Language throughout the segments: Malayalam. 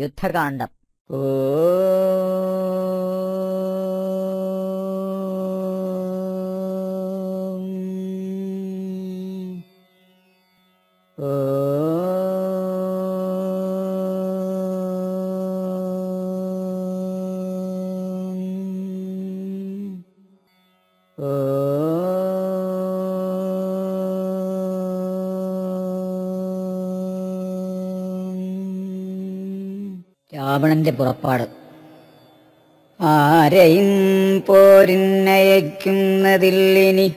युद्धकाण्डम् ओ രാവണന്റെ പുറപ്പാട്. ആരെയും പോരിന്നയക്കുന്നതില്ലിനി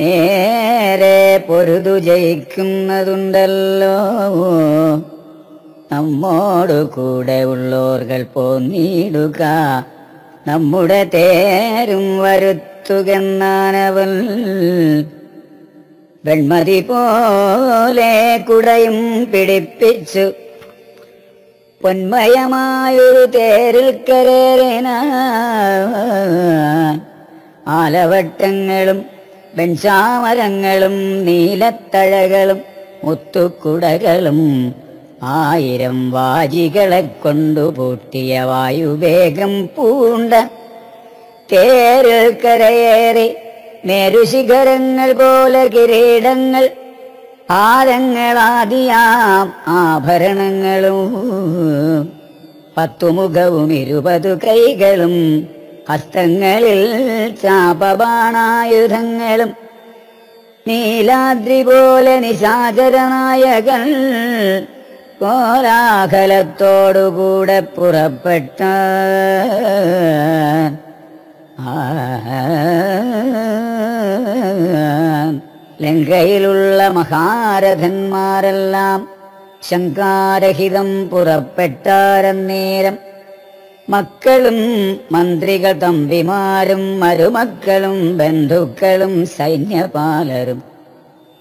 നേരെ പൊരുതു ജയിക്കുന്നതുണ്ടല്ലോ. നമ്മോടു കൂടെ ഉള്ളോർകൾ പോന്നിടുക. നമ്മുടെ തേരും വരുത്തുകെന്നാനവൻ വെൺമതി പോലെ കുടയും പിടിപ്പിച്ചു പൊന്മയമായൊരു തേരിൽ കരേറിന. ആലവട്ടങ്ങളും വെൺചാമരങ്ങളും നീലത്തഴകളും മുത്തുക്കുടകളും ആയിരം വാജികളെ കൊണ്ടു പൂട്ടിയ വായുവേഗം പൂണ്ട. തേരിൽ കരയേറി മേരുശിഖരങ്ങൾ പോലെ കിരീടങ്ങൾ ആരങ്ങളാദിയാം ആഭരണങ്ങളും പത്തുമുഖവും ഇരുപതു കൈകളും ഹസ്തങ്ങളിൽ ചാപബാണായുധങ്ങളും നീലാദ്രി പോലെ നിശാചരനായകൾ കോലാഹലത്തോടുകൂടെ പുറപ്പെട്ട ലങ്കയിലുള്ള മഹാരഥന്മാരെല്ലാം ശങ്കാരഹിതം പുറപ്പെട്ടാരന്നേരം മക്കളും മന്ത്രികൾ തമ്പിമാരും മരുമക്കളും ബന്ധുക്കളും സൈന്യപാലരും.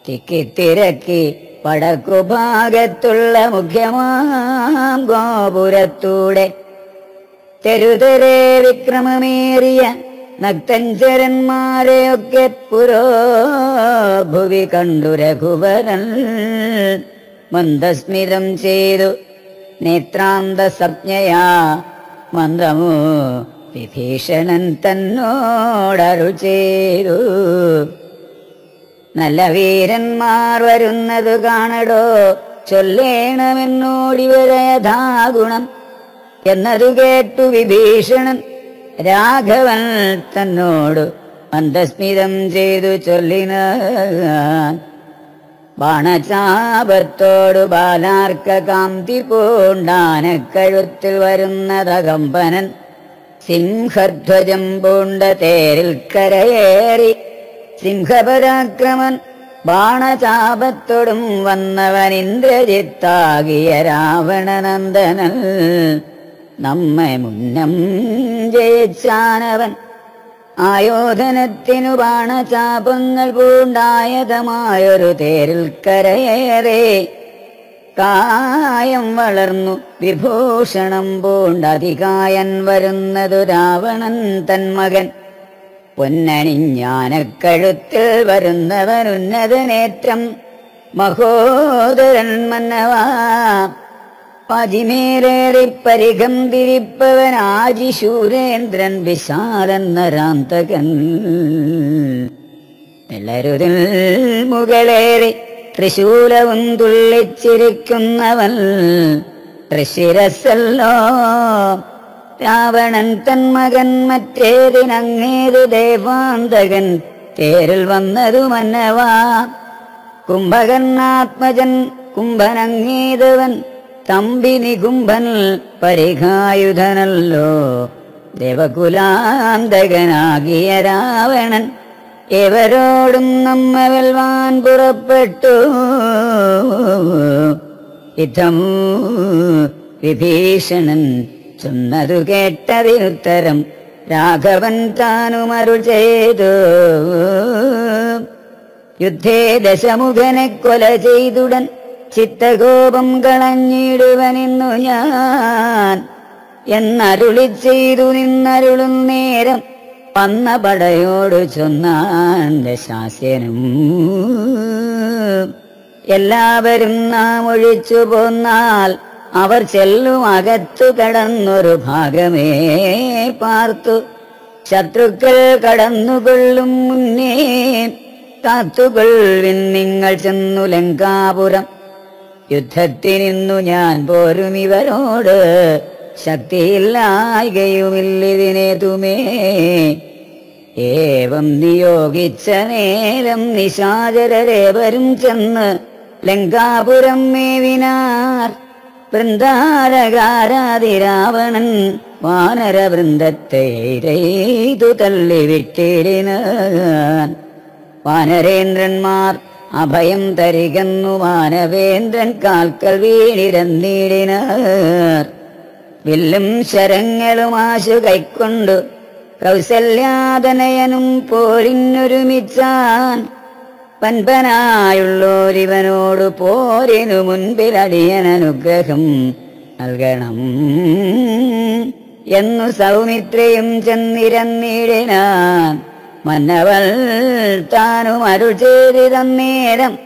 തിക്കിത്തിരക്കി വടക്കുഭാഗത്തുള്ള മുഖ്യമാം ഗോപുരത്തൂടെ തെരുതെരേ വിക്രമമേറിയ നക്തഞ്ചരന്മാരെയൊക്കെ പുരോഭുവി കണ്ടു രഘുവരൻ മന്ദസ്മിതം ചെയ്തു. നേത്രാന്ത സജ്ഞയാ മന്ദമോ വിഭീഷണൻ തന്നോടരു ചെയ്തു. നല്ല വീരന്മാർ വരുന്നത് കാണടോ? ചൊല്ലേണമെന്നോടിവരെ യഥാഗുണം എന്നതു കേട്ടു വിഭീഷണൻ. രാഘവൻ തന്നോട് മന്ദസ്മിതം ചെയ്തു ചൊല്ലിന ബാണചാപത്തോടു ബാലാർക്ക കാന്തി പൂണ്ടാനക്കഴുത്തിൽ വരുന്നതകമ്പനൻ സിംഹധ്വജം പൂണ്ട തേരിൽ കരയേറി. സിംഹപരാക്രമൻ ബാണചാപത്തോടും വന്നവൻ ഇന്ദ്രജിത്താകിയ രാവണനന്ദനൻ നമ്മെ മുന്നം ജയിച്ചാനവൻ. ആയോധനത്തിനു ബാണചാപങ്ങൾ പൂണ്ടായതമായൊരു തേരിൽ കരയേറെ. കായം വളർന്നു വിഭൂഷണം പൂണ്ടതികായൻ വരുന്നതു രാവണൻ തന്മകൻ പൊന്നണിഞ്ഞാനക്കഴുത്തിൽ വരുന്നവനുന്നതനേറ്റം മഹോദരൻ മന്നവാ. പതിമേലേറി പരികം തിരിപ്പവൻ ആജിശൂരേന്ദ്രൻ വിശാലൻ നരാന്തകൻ. പിളരുതിൽ മുകളേറി തൃശൂലവും തുള്ളിച്ചിരിക്കുന്നവൻ തൃശിരസല്ലോ രാവണൻ തന്മകൻ മറ്റേതിനങ്ങേതു ദേവാന്തകൻ തേരിൽ വന്നതു മന്നവാ കുംഭകർണാത്മജൻ കുംഭനങ്ങേതവൻ തമ്പി നികുംഭൻ പരിഘായുധനല്ലോ ദേവകുലാന്തകനാകിയ രാവണൻ എവരോടും നമ്മ വെൽവാൻ പുറപ്പെട്ടു. ഇതം വിഭീഷണൻ ചൊന്നതു കേട്ടതിനുത്തരം രാഘവൻ താനുമരുൾ ചെയ്തു. യുദ്ധേ ദശമുഖനെ കൊല ചെയ്തുടൻ ചിത്തകോപം കളഞ്ഞിടുവനെന്നു ഞാൻ. എന്നരുളി ചെയ്തു നിന്നരുളും നേരം വന്ന പടയോട് ചൊന്നാന്റെ ശാസ്യനും എല്ലാവരും നാം ഒഴിച്ചു പോന്നാൽ അവർ ചെല്ലും അകത്തു കടന്നൊരു ഭാഗമേ പാർത്തു. ശത്രുക്കൾ കടന്നുകൊള്ളും മുന്നേ കാത്തുകൊള്ളിൻ നിങ്ങൾ ചെന്നു ലങ്കാപുരം. യുദ്ധത്തിനിന്നു ഞാൻ പോരും ഇവരോട്. ശക്തിയില്ലായികയുമില്ലിതിനേതുമേ ഏവം നിയോഗിച്ച നേരം നിശാചരരേവരും ചെന്ന് ലങ്കാപുരം മേവിനാർ. വൃന്ദാരകാരാതിരാവണൻ വാനരവൃന്ദത്തെ ഇതു തള്ളിവിട്ടിടിനാൻ. വാനരേന്ദ്രന്മാർ അഭയം തരികന്നു മാനവേന്ദ്രൻ കാൽക്കൽ വീണിരന്നിടിന വില്ലും ശരങ്ങളും ആശു കൈക്കൊണ്ടു കൗസല്യാതനയനും പോരിനൊരുമിച്ചാൻ പൻപനായുള്ളോരിവനോട് പോരിനു മുൻപിൽ അടിയൻ അനുഗ്രഹം നൽകണം എന്നു സൗമിത്രയും ചെന്നിരന്നിടിനാൻ മന്നവൾ താനും അരുൾ തന്നേരം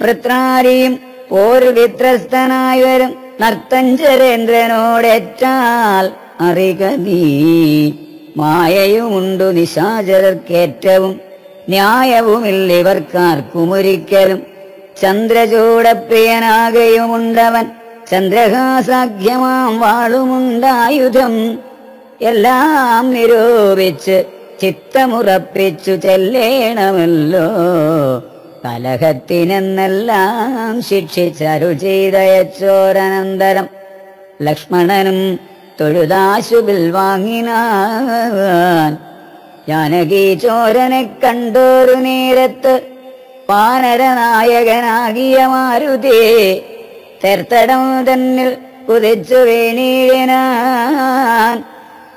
വൃത്രാരിയും പോർ വിത്രസ്തനായി വരും. നർത്തഞ്ചരേന്ദ്രനോടേറ്റാൽ അറിക നീ. മായയുമുണ്ടു നിശാചരർക്കേറ്റവും. ന്യായവുമില്ലിവർക്കാർക്കുമൊരിക്കലും ചന്ദ്രചൂടപ്രിയനാകയുമുണ്ടവൻ ചന്ദ്രഹാസാഖ്യമാം വാളുമുണ്ടായുധം. എല്ലാം നിരൂപിച്ച് ചിത്തമുറപ്പിച്ചു ചെല്ലേണമല്ലോ. കലഹത്തിനെന്നെല്ലാം ശിക്ഷിച്ചരു ചെയ്തയച്ചോരനന്തരം ലക്ഷ്മണനും തൊഴുതാശുബിൽ വാങ്ങിനാൻ. ജാനകി ചോരനെ കണ്ടോരു നേരത്ത് വാനരനായകനാകിയ മാരുതി തെർത്തടം തന്നിൽ കുതിച്ചു വീണീടിനാൻ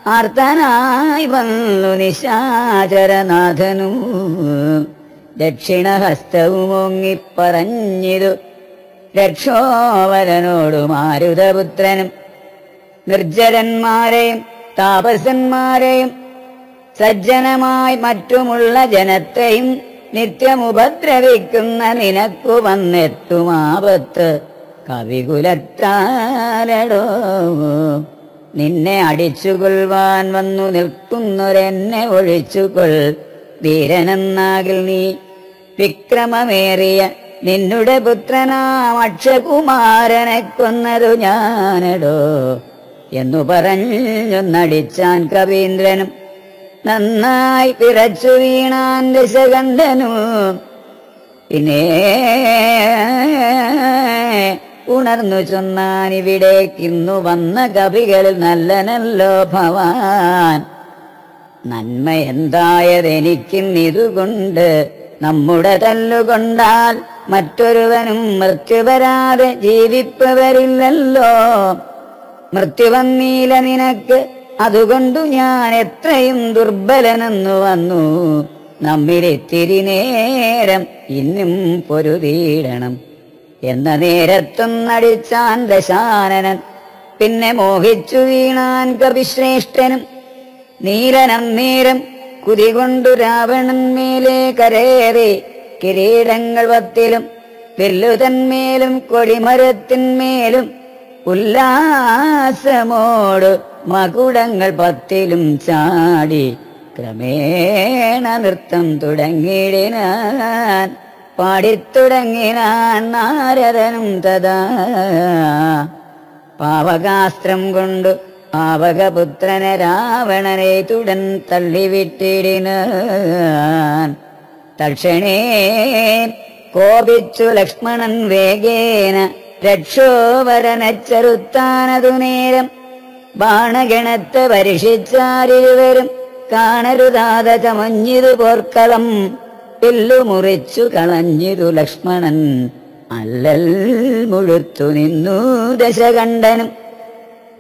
ആർത്തനായി വന്നു നിശാചരനാഥനു. ദക്ഷിണഹസ്തവും ഓങ്ങിപ്പറഞ്ഞിതു രക്ഷോവരനോടു മാരുതപുത്രനും നിർജരന്മാരെയും താപസന്മാരെയും സജ്ജനമായി മറ്റുമുള്ള ജനത്തെയും നിത്യമുപദ്രവിക്കുന്ന നിനക്കു വന്നെത്തുമാപത്ത് കവികുലത്താലടോ. നിന്നെ അടിച്ചുകൊള്ളുവാൻ വന്നു നിൽക്കുന്നൊരെന്നെ ഒഴിച്ചുകൊൾ. ധീരനെന്നാകിൽ നീ വിക്രമമേറിയ നിന്നുടെ പുത്രനാം അക്ഷകുമാരനെ കൊന്നതു ഞാനടോ എന്നു പറഞ്ഞു പറഞ്ഞൊന്നടിച്ചാൻ കവീന്ദ്രനും നന്നായി പിറച്ചു വീണാൻ ദശകണ്ഠനും പിന്നെ ഉണർന്നു കിന്നു വന്ന കവികളിൽ നല്ലനല്ലോ ഭവാൻ. നന്മ എന്തായതെനിക്കിന്നിതുകൊണ്ട് നമ്മുടെ തല്ലുകൊണ്ടാൽ മറ്റൊരുവനും മൃത്യു വരാതെ ജീവിപ്പവരില്ലല്ലോ. മൃത്യു വന്നീല നിനക്ക് അതുകൊണ്ടു ഞാൻ എത്രയും ദുർബലനെന്നു വന്നു. നമ്മിലിത്തിരി നേരം ഇന്നും പൊരുതീടണം എന്ന നേരത്തും നടിച്ചാൻ ദശാനനൻ പിന്നെ മോഹിച്ചു വീണാൻ കവിശ്രേഷ്ഠനും നീലനം നേരം കുതികൊണ്ടു രാവണൻ മേലെ കരേറി കിരീടങ്ങൾ പത്തിലും വില്ലുതന്മേലും കൊടിമരത്തിന്മേലും ഉല്ലാസമോട് മകുടങ്ങൾ പത്തിലും ചാടി ക്രമേണ നൃത്തം തുടങ്ങിയിടിനാൻ. പാടിത്തുടങ്ങിനാൻ നാരദനും തഥാ. പാവകാസ്ത്രം കൊണ്ടു പാവകപുത്രനെ രാവണനെ തുടൻ തള്ളിവിട്ടിടിനാൻ. തക്ഷണേ കോപിച്ചു ലക്ഷ്മണൻ വേഗേന രക്ഷോവരനച്ചെറുത്താനതു നേരം. ബാണഗണത്തെ പരിഷിച്ചാരിരുവരും കാണരുതാതെ ചമഞ്ഞിതു പോർക്കളം. പില്ലു മുറിച്ചു കളഞ്ഞിരു ലക്ഷ്മണൻ. അല്ലൽ മുഴുത്തു നിന്നു ദശകണ്ഠനും.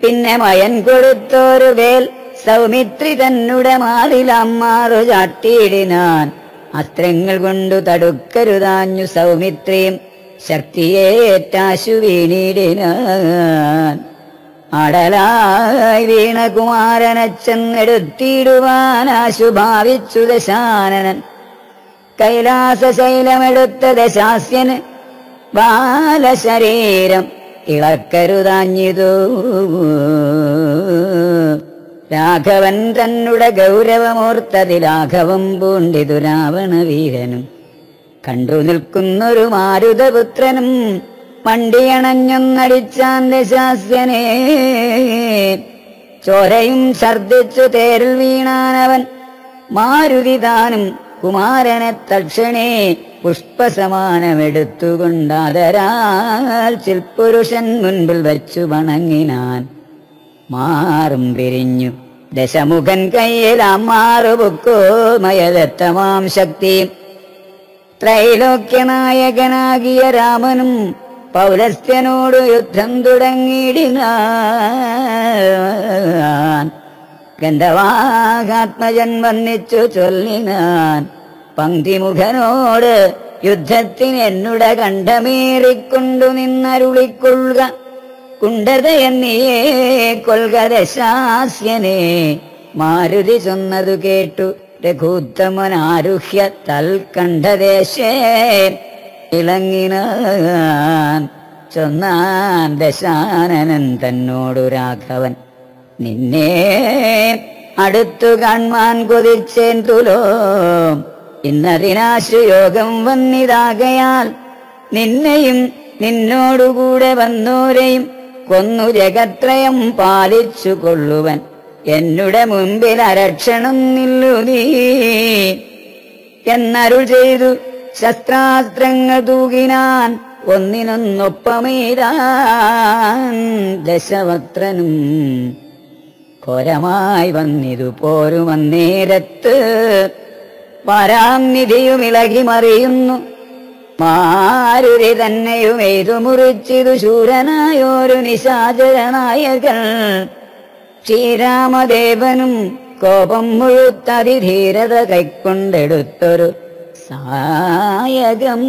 പിന്നെ മയൻ കൊടുത്തോരു വേൽ സൗമിത്രി തന്നുടെ മാറിലമ്മാറു ചാട്ടിയിടിനാൻ. അസ്ത്രങ്ങൾ കൊണ്ടു തടുക്കരുതാഞ്ഞു സൗമിത്രിയും ശക്തിയേറ്റാശു വീണിടിനാൻ അടലായി വീണ കുമാരനെ ചെന്നെടുത്തിടുവാൻ ആശു ഭാവിച്ചു ദശാനനൻ. കൈലാസ ശൈലമെടുത്ത ദശാസ്യന് ബാലശരീരം ഇളക്കരുതാഞ്ഞിതു. രാഘവൻ തന്നുടെ ഗൗരവമൂർത്തതി രാഘവം പൂണ്ടിതു രാവണ വീരനും കണ്ടു നിൽക്കുന്നൊരു മാരുതപുത്രനും മണ്ടിയണഞ്ഞൊന്നടിച്ചാൻ ദശാസ്യനെ. ചോരയും ഛർദിച്ചു തേരിൽ വീണാനവൻ മാരുതി താനും കുമാരനെ തക്ഷണേ പുഷ്പസമാനമെടുത്തുകൊണ്ടാതരാൽ ചിൽപുരുഷൻ മുൻപിൽ വച്ചു വണങ്ങിനാൻ. മാറും പിരിഞ്ഞു ദശമുഖൻ കയ്യിൽ അമ്മാറു ബുക്കോമയദത്തമാം ശക്തിയും ത്രൈലോക്യനായകനാകിയ രാമനും പൗലസ്ത്യനോട് യുദ്ധം തുടങ്ങിയിടിനാൻ. ഗന്ധവാഹാത്മജൻ വന്നിച്ചു ചൊല്ലിനാൻ പങ്ക്തിമുഖനോട് യുദ്ധത്തിന് എന്നുട കണ്ഠമേറിക്കൊണ്ടു നിന്നരുളിക്കൊള്ളുക. കുണ്ടതയെന്നിയേ കൊൽക ദശാസ്യനെ മാരുതി ചൊന്നതു കേട്ടു. രഘൂത്തമനാരുഹ്യ തൽക്കണ്ഠദേശേ ഇളങ്ങിനാൻ ചൊന്നാൻ ദശാനനൻ തന്നോടു രാഘവൻ. നിന്നെ അടുത്തു കാൺമാൻ കൊതിച്ചേൻ തുലോ. ഇന്നതിനാശു യോഗം വന്നിതാകയാൽ നിന്നെയും നിന്നോടുകൂടെ വന്നോരെയും കൊന്നു ജഗത്രയം പാലിച്ചു കൊള്ളുവൻ. എന്നുടെ മുമ്പിൽ അരക്ഷണം നില്ലു നീ. എന്നരുൾ ചെയ്തു ശസ്ത്രാസ്ത്രങ്ങൾ തൂകിനാൻ ഒന്നിനൊന്നൊപ്പമേരാ ദശവക്ത്രനും ഘോരമായി വന്നിതു പോരുമന്നേരത്ത് പരാംനിധിയും ഇളകി മറിയുന്നു. മാരുതി തന്നെയും എയ്തു മുറിച്ചിതു ശൂരനായോരു നിശാചരനായകൾ ശ്രീരാമദേവനും കോപം മുഴുത്തതിധീരത കൈക്കൊണ്ടെടുത്തൊരു സായകം.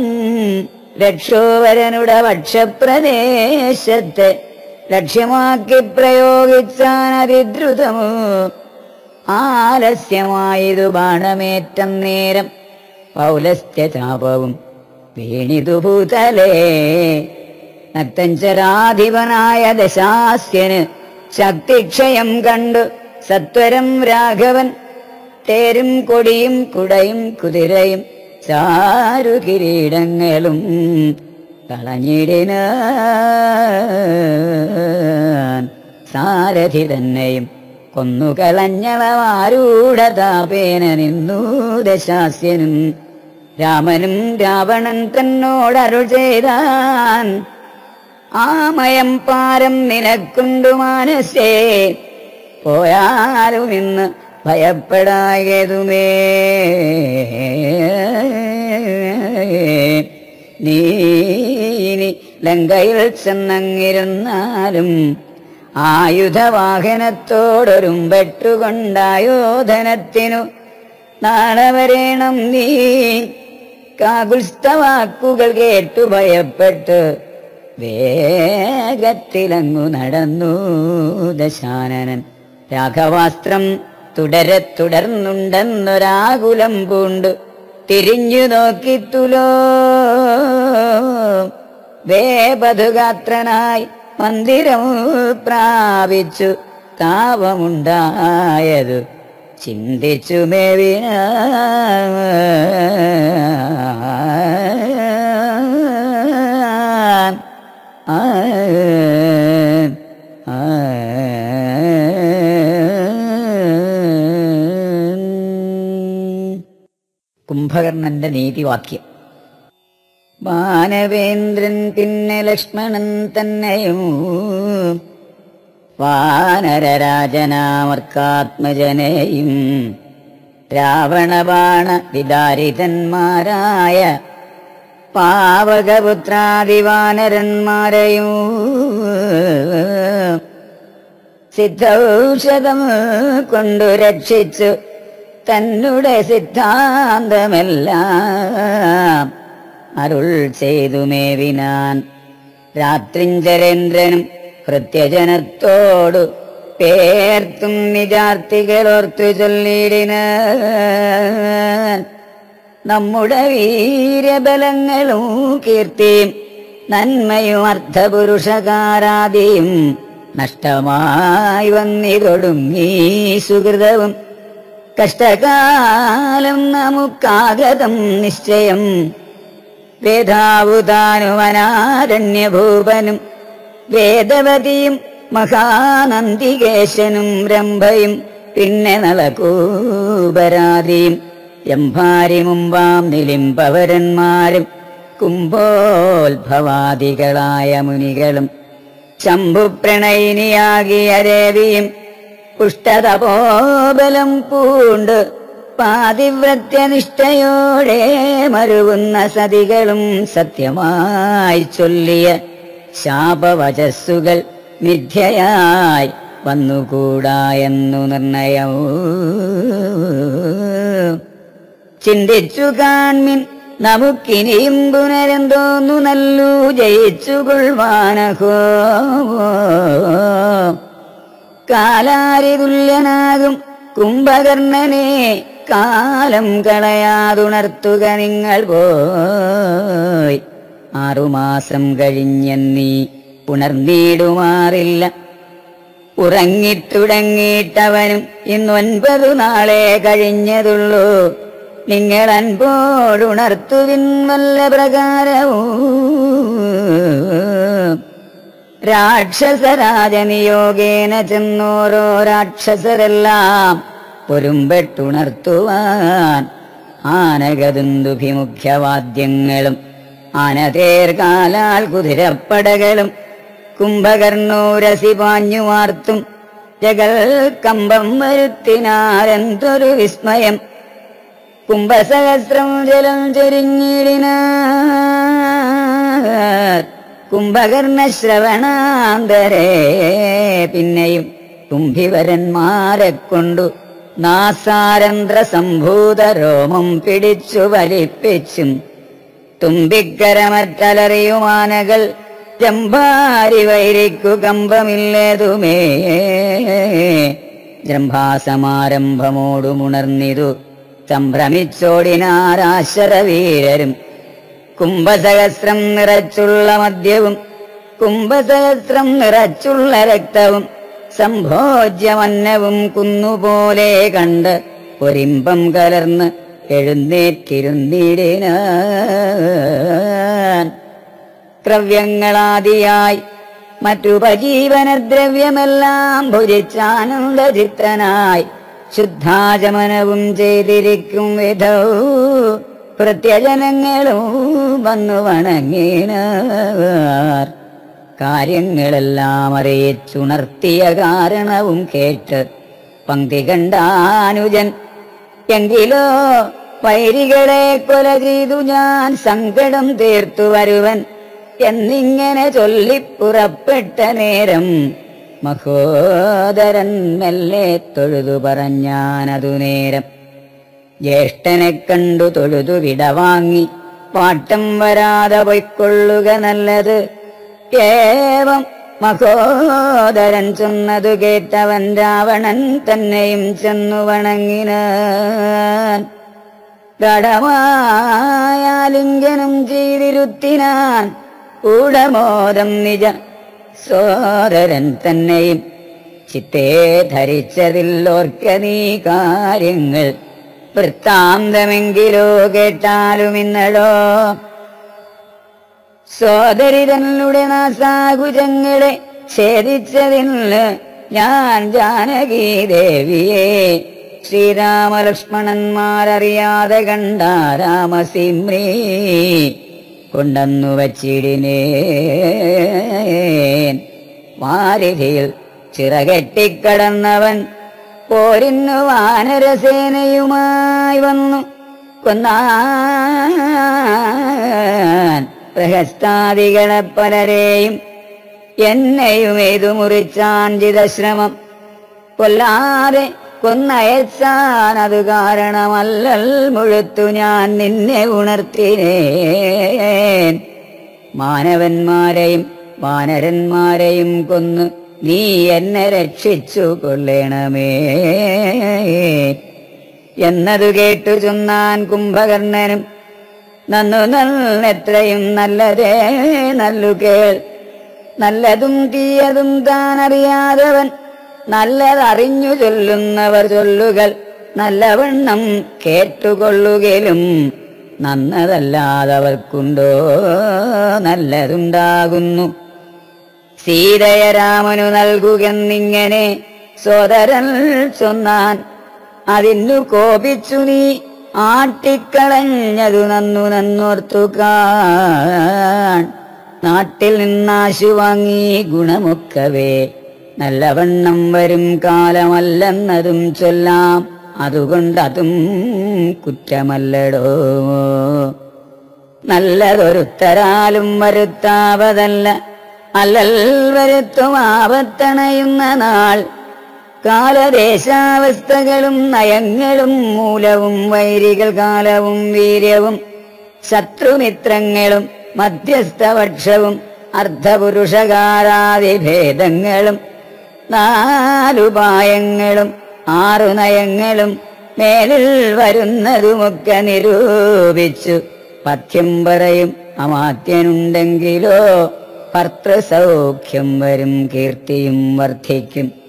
രക്ഷോവരനുടെ വക്ഷപ്രദേശത്തെ ലക്ഷ്യമാക്കി പ്രയോഗിച്ചാൻ അതിദ്രുതമോ? ആലസ്യമായതു ബാണമേറ്റം നേരം പൗലസ്ത്യചാപവും വീണിതു ഭൂതലേ. നക്തഞ്ചരാധിപനായ ദശാസ്യന് ശക്തിക്ഷയം കണ്ടു സത്വരം രാഘവൻ. തേരും കൊടിയും കുടയും കുതിരയും ചാരു കിരീടങ്ങളും കളഞ്ഞിടിനാൻ സാരഥി തന്നെയും കൊന്നുകളഞ്ഞളവാരൂഢതാപേന നിന്നു ദശാസ്യനും രാമനും രാവണൻ തന്നോടരുൾ ചെയ്താൻ ആമയം പാരം നിനക്കുണ്ടു മാനസേ പോയാലും ഇന്ന് ഭയപ്പെടായതുമേ. നീ ലങ്കയിൽ ചെന്നങ്ങിരുന്നാലും ആയുധവാഹനത്തോടൊരും പെട്ടുകൊണ്ടായോധനത്തിനു നാളെ വരേണം നീ. കാകുൽസ്തവാക്കുകൾ കേട്ടു ഭയപ്പെട്ട് വേഗത്തിലങ്ങു നടന്നു ദശാനനൻ. രാഘവാസ്ത്രം തുടരെ തുടർന്നുണ്ടെന്നൊരാകുലം പൂണ്ടു തിരിഞ്ഞു നോക്കിത്തുലോ വേപതുഗാത്രനായി മന്ദിരം പ്രാപിച്ചു. താപമുണ്ടായതു ചിന്തിച്ചു മേവിന. കുംഭകർണന്റെ നീതിവാക്യം. മാനവേന്ദ്രൻ പിന്നെ ലക്ഷ്മണൻ തന്നെയും. വാനരരാജനാമർക്കാത്മജനെയും. രാവണബാണ വിദാരിതന്മാരായ പാവകപുത്രാദിവാനരന്മാരെയും. സിദ്ധൌഷധം കൊണ്ടു രക്ഷിച്ചു തന്നുടെ സിദ്ധാന്തമെല്ലാം. അരുൾ ചെയ്തു മേവിനാൻ. രാത്രിഞ്ചരേന്ദ്രനും കൃത്യജനത്തോടു പേർത്തും നിജാർത്ഥികളോർത്തു ചൊല്ലിയിടിന നമ്മുടെ വീര്യബലങ്ങളും കീർത്തിയും നന്മയും അർത്ഥപുരുഷകാരാദിയും നഷ്ടമായി വന്നിതൊടുങ്ങി സുഹൃതവും. കഷ്ടകാലം നമുക്കാഗതം നിശ്ചയം. വേദാവുതാനുവനാരണ്യഭൂപനും വേദവതിയും മഹാനന്ദികേശനും രംഭയും പിന്നെ നളകൂപരാതിയും എംഭാരി മുമ്പാം നിലിംപവരന്മാരും കുംഭോത്ഭവാദികളായ മുനികളും ശംഭുപ്രണയിനിയാകിയ രേവിയും പുഷ്ടതപോബലം പൂണ്ട് പാതിവ്രത്യനിഷ്ഠയോടെ മരുവുന്ന സതികളും സത്യമായി ചൊല്ലിയ ശാപവചസ്സുകൾ മിഥ്യയായി വന്നുകൂടാ എന്നു നിർണയവും ചിന്തിച്ചു കാൺമിൻ നമുക്കിനിയും പുനരെന്തോന്നു നല്ലു ജയിച്ചുകൊള്ളുവാനഹോ. കാലാരി കാലാരിതുല്യനാകും കുംഭകർണനെ കാലം കളയാതുണർത്തുക നിങ്ങൾ പോയി. ആറുമാസം കഴിഞ്ഞെന്നീ ഉണർന്നിടുമാറില്ല. ഉറങ്ങിത്തുടങ്ങിയിട്ടവനും ഇന്നൊൻപതു നാളെ കഴിഞ്ഞതുള്ളൂ. നിങ്ങൾ അൻപോടുണർത്തുവിൻ വല്ല പ്രകാരവും. രാക്ഷസരാജനിയോഗേന ചെന്നോരോ രാക്ഷസരെല്ലാം പൊരുമ്പെട്ടുണർത്തുവാൻ ആനകതുന്തുഭിമുഖ്യവാദ്യങ്ങളും ആനതേർകാലാൽ കുതിരപ്പടകളും കുംഭകർണൂരസി പാഞ്ഞുമാർത്തും ജഗൽ കമ്പം വരുത്തിനാരെന്തൊരു വിസ്മയം. കുംഭസഹസ്രം ജലം ചൊരിഞ്ഞിടിനാർ കുംഭകർണ ശ്രവണാന്തരേ പിന്നെയും കുംഭിവരന്മാരെ കൊണ്ടു നാസാരന്ധ്ര സംഭൂത രോമം പിടിച്ചു വലിപ്പിച്ചും തുമ്പിക്കരമറ്റലറിയുമാനകൾ ജംഭാരി വൈരിക്കു കമ്പമില്ലേതുമേ. ജംഭാസമാരംഭമോടുമുണർന്നിതു സംഭ്രമിച്ചോടിനാരാശരവീരരും. കുംഭസഹസ്രം നിറച്ചുള്ള മദ്യവും കുംഭസഹസ്രം നിറച്ചുള്ള രക്തവും സംഭോജ്യമന്നവും കുന്നുപോലെ കണ്ട് ഒരിമ്പം കലർന്ന് എഴുന്നേറ്റിരുന്നിടിനാൻ. ക്രവ്യങ്ങളാദിയായി മറ്റുപജീവനദ്രവ്യമെല്ലാം ഭുജിച്ചാനന്ദചിത്തനായി ശുദ്ധാചമനവും ചെയ്തിരിക്കും വിധവും പ്രത്യജനങ്ങളും വന്നു വണങ്ങിനാർ കാര്യങ്ങളെല്ലാം അറിയിച്ചുണർത്തിയ കാരണവും കേട്ട് പങ്ക്തി കണ്ടാനുജൻ എങ്കിലോ വൈരികളെ കൊല ചെയ്തു ഞാൻ സങ്കടം തീർത്തു വരുവൻ എന്നിങ്ങനെ ചൊല്ലിപ്പുറപ്പെട്ട നേരം മഹോദരൻ മെല്ലെ തൊഴുതു പറഞ്ഞാനതു നേരം. ജ്യേഷ്ഠനെ കണ്ടു തൊഴുതു വിടവാങ്ങി പാട്ടം വരാതെ പൊയ്ക്കൊള്ളുക നല്ലത് ഏവം മഹോദരൻ ചെന്നതു കേട്ടവൻ രാവണൻ തന്നെയും ചെന്നു വണങ്ങിനാൻ. ഗടമായാലിംഗനം ചെയ്തിരുത്തിനാൻ കൂടമോദം നിജ സോദരൻ തന്നെയും. ചിത്തേ ധരിച്ചതില്ലോർക്ക നീ കാര്യങ്ങൾ. വൃത്താന്തമെങ്കിലോ കേട്ടാലും ഇന്നടോ സോദരിതനുടെ നാസാകുജങ്ങളെ ഛേദിച്ചതിൽ ഞാൻ ജാനകി ദേവിയെ. ശ്രീരാമലക്ഷ്മണന്മാരറിയാതെ കണ്ട രാമസിംഹി കൊണ്ടന്നു വച്ചിടിനേ വാരിധിയിൽ ചിറകെട്ടിക്കടന്നവൻ പോരിന്നു വാനരസേനയുമായി വന്നു കൊന്നാൻ. പ്രഹസ്താദികളെ പലരെയും എന്നെയും ഏതു മുറിച്ചാൻ ചിതശ്രമം കൊല്ലാതെ കൊന്നയച്ചാൻ അത് കാരണമല്ലൽ മുഴുത്തു ഞാൻ നിന്നെ ഉണർത്തിനേൻ. മാനവന്മാരെയും വാനരന്മാരെയും കൊന്ന് നീ എന്നെ രക്ഷിച്ചു കൊള്ളണമേ. എന്നതു കേട്ടു ചൊന്നാൻ കുംഭകർണനും നന്നു നല്ലെത്രയും നല്ലതേ നല്ലു കേൾ നല്ലതും തീയതും താൻ അറിയാതവൻ നല്ലതറിഞ്ഞു ചൊല്ലുന്നവർ ചൊല്ലുകൾ നല്ലവണ്ണം കേട്ടുകൊള്ളുകയിലും നന്നതല്ലാതവർക്കുണ്ടോ? നല്ലതുണ്ടാകുന്നു. സീതയ രാമനു നൽകുകെന്നിങ്ങനെ സോദരൻ ചൊന്നാൻ അതിന്നു കോപിച്ചു നീ ആട്ടിക്കളഞ്ഞതു നന്നു നന്നോർത്തു കാൺ. നാട്ടിൽ നിന്നാശു വാങ്ങി ഗുണമൊക്കവേ. നല്ലവണ്ണം വരും കാലമല്ലെന്നതും ചൊല്ലാം. അതുകൊണ്ടതും കുറ്റമല്ലടോ. നല്ലതൊരുത്തരാലും വരുത്താവതല്ല. അല്ലൽ വരുത്തും ആപത്തണയുന്ന നാൾ. കാലദേശാവസ്ഥകളും നയങ്ങളും മൂലവും വൈരികൾ കാലവും വീര്യവും ശത്രുമിത്രങ്ങളും മധ്യസ്ഥപക്ഷവും അർദ്ധപുരുഷകാരാദിഭേദങ്ങളും നാലുപായങ്ങളും ആറു നയങ്ങളും മേലിൽ വരുന്നതുമൊക്കെ നിരൂപിച്ചു. പഥ്യം പറയും അമാത്യനുണ്ടെങ്കിലോ ഭർത്തൃസൗഖ്യം വരും കീർത്തിയും വർദ്ധിക്കും.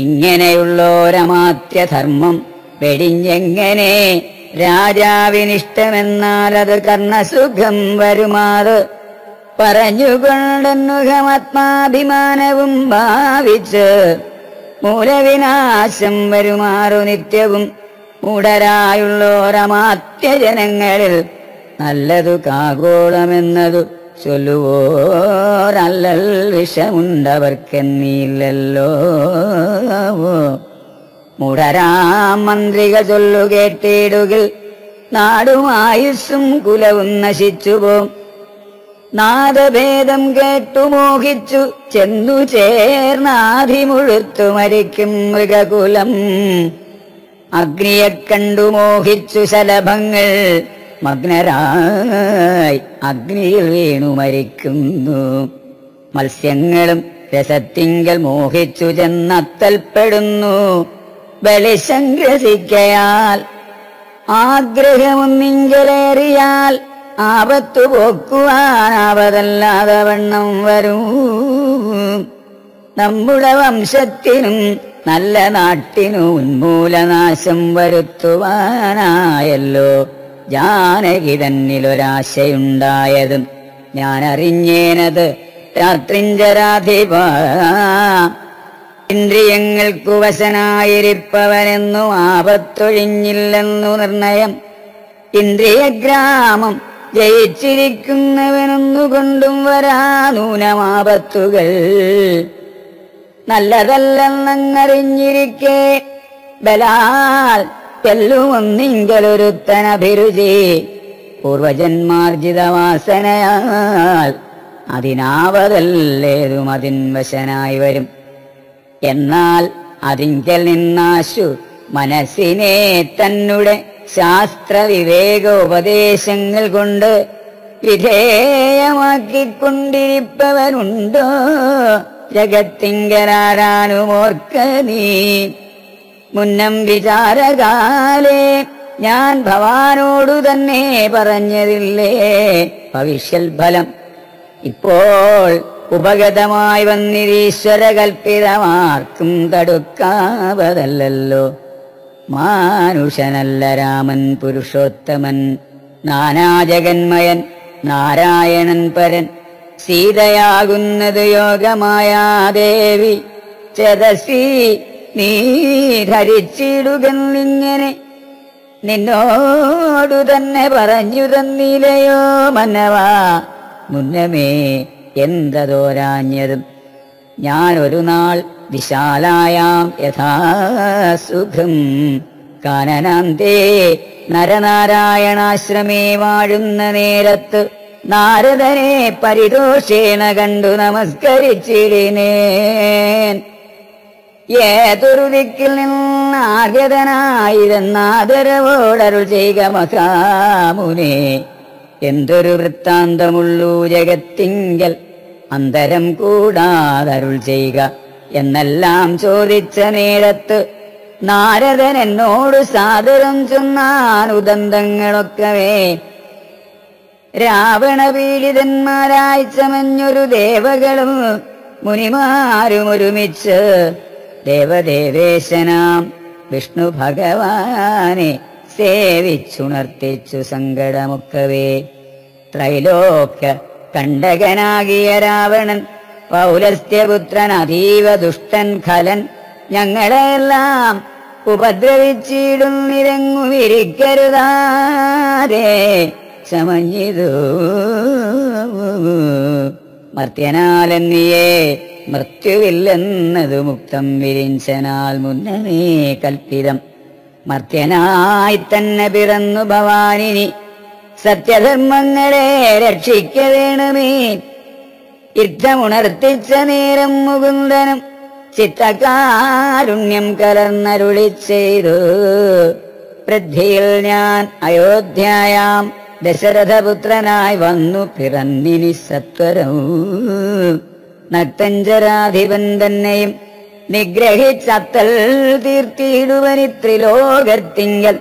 ഇങ്ങനെയുള്ളോരമാത്യധർമ്മം വെടിഞ്ഞെങ്ങനെ രാജാവിനിഷ്ടമെന്നാൽ അത് കർണസുഖം വരുമാറ് പറഞ്ഞുകൊണ്ടെന്നുഹമാത്മാഭിമാനവും ഭാവിച്ച് മൂലവിനാശം വരുമാറു നിത്യവും മൂടരായുള്ളോരമാത്യജനങ്ങളിൽ നല്ലതു കാഗോളമെന്നതു ചൊല്ലുവോരല്ലൽ വിഷമുണ്ടവർക്കെന്നീല്ലല്ലോ. മുടരാം മന്ത്രിക ചൊല്ലു കേട്ടിടുകിൽ നാടും ആയുസ്സും കുലവും നശിച്ചുപോം. നാദഭേദം കേട്ടു മോഹിച്ചു ചെന്നു ചേർന്നാധിമുഴുത്തു മരിക്കും മൃഗകുലം. അഗ്നിയെ കണ്ടു മോഹിച്ചു ശലഭങ്ങൾ. മഗ്നരായി അഗ്നിയിൽ വീണു മരിക്കുന്നു. മത്സ്യങ്ങളും രസത്തിങ്കൽ മോഹിച്ചു ചെന്നത്തൽപ്പെടുന്നു. ബലിശംഗ്രസിക്കയാൽ ആഗ്രഹമൊന്നിങ്കലേറിയാൽ ആപത്തു പോക്കുവാനാവതല്ലാതെ വണ്ണം വരൂ. നമ്മുടെ വംശത്തിനും നല്ല നാട്ടിനു ഉന്മൂലനാശം വരുത്തുവാനായല്ലോ. ജാനകി തന്നിലൊരാശയുണ്ടായതും ഞാൻ അറിഞ്ഞേനത് രാത്രിഞ്ചരാധിപ. ഇന്ദ്രിയങ്ങൾക്കു വശനായിരിപ്പവനെന്നു ആപത്തൊഴിഞ്ഞില്ലെന്നു നിർണയം. ഇന്ദ്രിയഗ്രാമം ജയിച്ചിരിക്കുന്നവനൊന്നുകൊണ്ടും വരാ നൂനമാപത്തുകൾ ബലാൽ തെല്ലുമൊന്നിങ്കലൊരുത്തനഭിരുചി പൂർവജന്മാർജിത വാസനയാൽ അതിനാവതല്ലേതും അതിൻ വശനായി വരും. എന്നാൽ അതിങ്കൽ നിന്നാശു മനസ്സിനെ തന്നെ ശാസ്ത്ര വിവേകോപദേശങ്ങൾ കൊണ്ട് വിധേയമാക്കിക്കൊണ്ടിരിപ്പവനുണ്ടോ? ജഗത്തിങ്കരാരാനുമോർക്ക നീ മുന്നം വിചാരകാലേ ഞാൻ ഭവാനോടു തന്നെ പറഞ്ഞതില്ലേ? ഭവിഷ്യൽ ഫലം ഇപ്പോൾ ഉപഗതമായി വന്നിരീശ്വര കൽപ്പിതമാർക്കും തടുക്കാവതല്ലോ മാനുഷനല്ല രാമൻ പുരുഷോത്തമൻ നാനാജഗന്മയൻ നാരായണൻ പരൻ. സീതയാകുന്നത് യോഗമായ ദേവി ചേതസി നീ ധരിച്ചിടുകന്നിങ്ങനെ നിന്നോടു തന്നെ പറഞ്ഞു തന്നിലയോ മന്നവാ? മുന്നമേ എന്തതോരാഞ്ഞതും. ഞാൻ ഒരു നാൾ വിശാലായാം യഥാസുഖം. കാനനാന്തേ നരനാരായണാശ്രമേ വാഴുന്ന നേരത്ത് നാരദനെ പരിതോഷേണ കണ്ടു നമസ്കരിച്ചിടിനേൻ ഏതൊരു ദിക്കിൽ നിന്ന് ആഗതനായിരുന്നാദരവോടരുൾ ചെയ്യുക മഹാമുനെ. എന്തൊരു വൃത്താന്തമുള്ളൂ ജഗത്തിങ്കൽ. അന്തരം കൂടാതരുൾ ചെയ്യുക എന്നെല്ലാം ചോദിച്ച നേരത്ത് നാരദൻ എന്നോട് സാദരം ചൊന്നാൻ ഉദന്തങ്ങളൊക്കവേ. രാവണപീഡിതന്മാരായി ചമഞ്ഞൊരു ദേവകളും മുനിമാരും ഒരുമിച്ച് ദേവദേവേശനാം. വിഷ്ണു ഭഗവാനെ സേവിച്ചുണർത്തിച്ചു സങ്കടമുക്കവേ. ത്രൈലോക്യ കണ്ടകനാകിയ രാവണൻ പൗലസ്ത്യപുത്രൻ അതീവ ദുഷ്ടൻ ഖലൻ ഞങ്ങളെല്ലാം ഉപദ്രവിച്ചിടുന്നിരങ്ങു വിരിക്കരുതാതെ ചമഞ്ഞിതു മർത്യനാലെന്നിയേ മൃത്യുവില്ലെന്നതു മുക്തം വിരിഞ്ചനാൽ മുന്നമേ കൽപ്പിതം. മർത്യനായി തന്നെ പിറന്നു ഭവാനിനി സത്യധർമ്മങ്ങളെ രക്ഷിക്കവേണമേ യുദ്ധമുണർത്തിച്ച നേരം മുകുന്ദനും ചിത്തകാരുണ്യം കലർന്നരുളി ചെയ്തു പൃഥ്വിയിൽ ഞാൻ അയോധ്യയാം ദശരഥപുത്രനായി വന്നു പിറന്നിനി സത്വരം. നക്തഞ്ചരാധിപൻ തന്നെയും നിഗ്രഹിച്ചത്തൽ തീർത്തിയിടുവനി ത്രിലോകത്തിങ്കൽ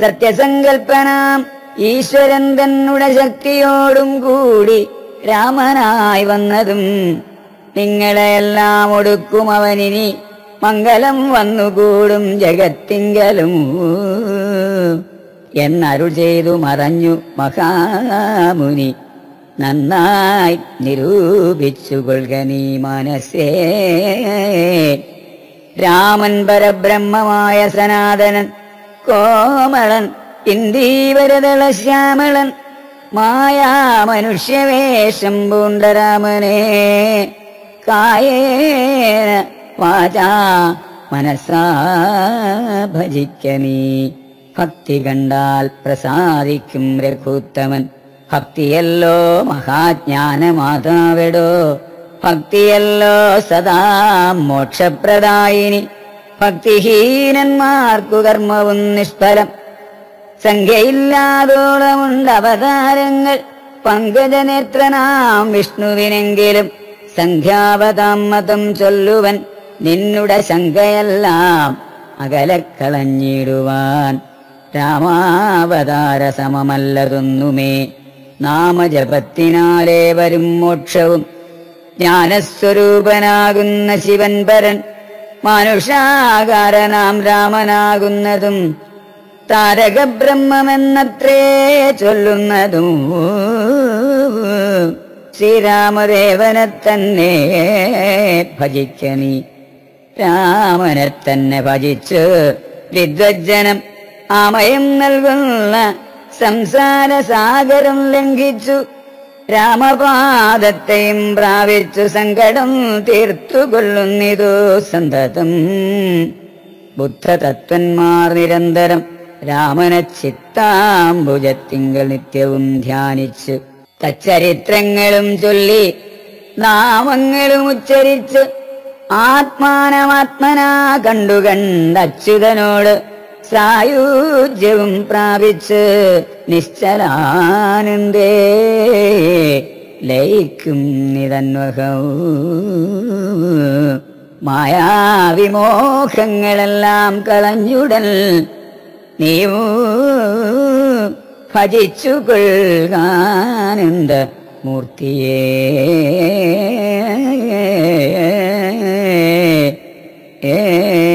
സത്യസങ്കൽപ്പനാം ഈശ്വരൻ തന്നുട ശക്തിയോടും കൂടി രാമനായി വന്നതും നിങ്ങളെല്ലാം ഒടുക്കും അവനിനി മംഗലം വന്നുകൂടും ജഗത്തിങ്കലും. എന്നരുൾ ചെയ്തു മറഞ്ഞു മഹാമുനി. നന്നായി നിരൂപിച്ചു കൊള്ളുക നീ മനസ്സേ. രാമൻ പരബ്രഹ്മമായ സനാതനൻ കോമളൻ ഇന്ദീവരതള ശ്യാമളൻ മായാ മനുഷ്യവേഷം പൂണ്ട രാമനെ. കായേന വാചാ മനസാ ഭജിക്ക നീ. ഭക്തി കണ്ടാൽ പ്രസാദിക്കും രഘുത്തമൻ. ഭക്തിയല്ലോ മഹാജ്ഞാനമാതാവിടോ. ഭക്തിയല്ലോ സദാ മോക്ഷപ്രദായിനി. ഭക്തിഹീനന്മാർക്കു കർമ്മവും നിഷ്ഫലം. സംഖ്യയില്ലാതോളമുണ്ട് അവതാരങ്ങൾ പങ്കജനേത്രനാം വിഷ്ണുവിനെങ്കിലും സംഖ്യാവതാം മതം ചൊല്ലുവൻ. നിന്നുടെ ശങ്കയെല്ലാം അകലക്കളഞ്ഞിടുവാൻ. രാമാവതാര സമമല്ലതൊന്നുമേ നാമജപത്തിനാലേ വരും മോക്ഷവും ജ്ഞാനസ്വരൂപനാകുന്ന ശിവൻ പരൻ മനുഷ്യാകാരനാം രാമനാകുന്നതും താരകബ്രഹ്മമെന്നത്രേ ചൊല്ലുന്നതും. ശ്രീരാമദേവനെ തന്നെ ഭജിക്കണി രാമനെ തന്നെ ഭജിച്ച് വിദ്വജ്ജനം ആമയം നൽകുന്ന സംസാര സാഗരം ലംഘിച്ചു. രാമപാദത്തെയും പ്രാപിച്ചു. സങ്കടം തീർത്തുകൊള്ളുന്നിതു സന്തതം. ബുദ്ധതത്വന്മാർ നിരന്തരം രാമനെ ചിത്താംബുജത്തിങ്കൾ നിത്യവും ധ്യാനിച്ച്. തച്ചരിത്രങ്ങളും ചൊല്ലി നാമങ്ങളും ഉച്ചരിച്ച് ആത്മാനമാത്മനാ കണ്ടു കണ്ടച്യുതനോട് സായുജ്യവും പ്രാപിച്ച് നിശ്ചലാനന്ദേ ലയിക്കും നിതന്വഹം. മായാവിമോഹങ്ങളെല്ലാം കളഞ്ഞുടൽ നീയൂ ഭജിച്ചു കൊള്ളുകാനന്ദ മൂർത്തിയേ. ഏ